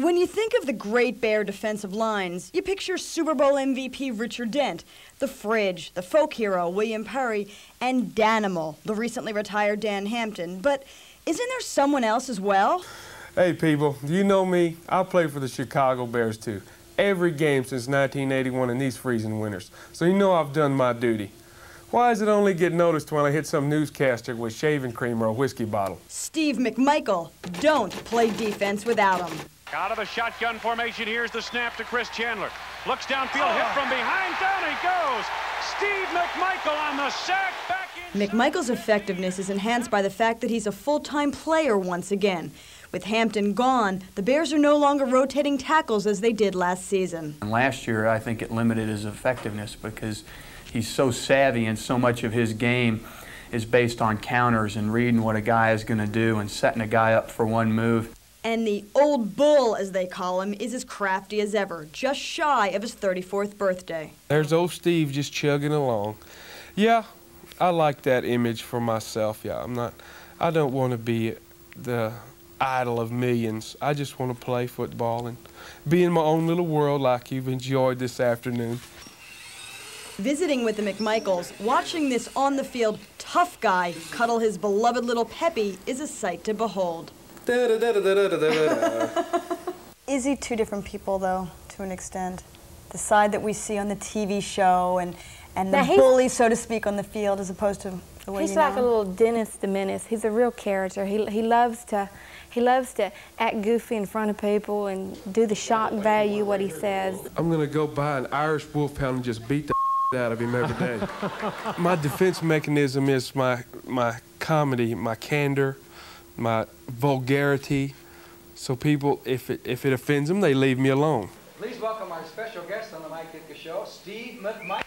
When you think of the great Bear defensive lines, you picture Super Bowl MVP Richard Dent, the Fridge, the folk hero William Perry, and Danimal, the recently retired Dan Hampton. But isn't there someone else as well? Hey, people, you know me. I play for the Chicago Bears, too. Every game since 1981 in these freezing winters. So you know I've done my duty. Why does it only get noticed when I hit some newscaster with shaving cream or a whiskey bottle? Steve McMichael, don't play defense without him. Out of the shotgun formation, here's the snap to Chris Chandler. Looks downfield, hit oh. from behind, down he goes. Steve McMichael on the sack, back in. McMichael's effectiveness is enhanced by the fact that he's a full-time player once again. With Hampton gone, the Bears are no longer rotating tackles as they did last season. And last year, I think it limited his effectiveness because he's so savvy and so much of his game is based on counters and reading what a guy is going to do and setting a guy up for one move. And the old bull, as they call him, is as crafty as ever, just shy of his 34th birthday. There's old Steve just chugging along. Yeah, I like that image for myself. Yeah, I'm not, I don't want to be the idol of millions. I just want to play football and be in my own little world like you've enjoyed this afternoon. Visiting with the McMichaels, watching this on the field tough guy cuddle his beloved little Peppy is a sight to behold. Is he two different people, though, to an extent? The side that we see on the TV show and, and the Now, he's- bully, so to speak, on the field, as opposed to the way He's you like know a little Dennis the Menace. He's a real character. He, he loves to he loves to act goofy in front of people and do the shock value what he says. I'm going to go buy an Irish wolfhound and just beat the out of him every day. my defense mechanism is my, my comedy, my candor, my vulgarity. So people, if it, if it offends them, they leave me alone. Please welcome our special guest on the Mike Ditka Show, Steve McMichael.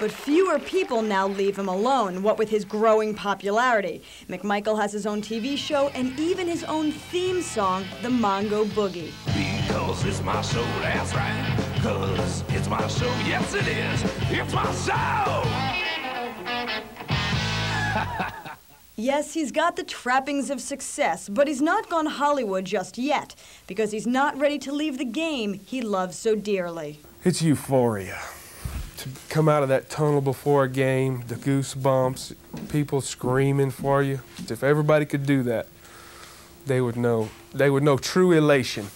But fewer people now leave him alone, what with his growing popularity. McMichael has his own TV show and even his own theme song, The Mongo Boogie. Because it's my show, that's right. Cause it's my show, yes it is. It's my show. Yes, he's got the trappings of success, but he's not gone Hollywood just yet, because he's not ready to leave the game he loves so dearly. It's euphoria. To come out of that tunnel before a game, the goosebumps, people screaming for you. If everybody could do that, they would know. They would know true elation.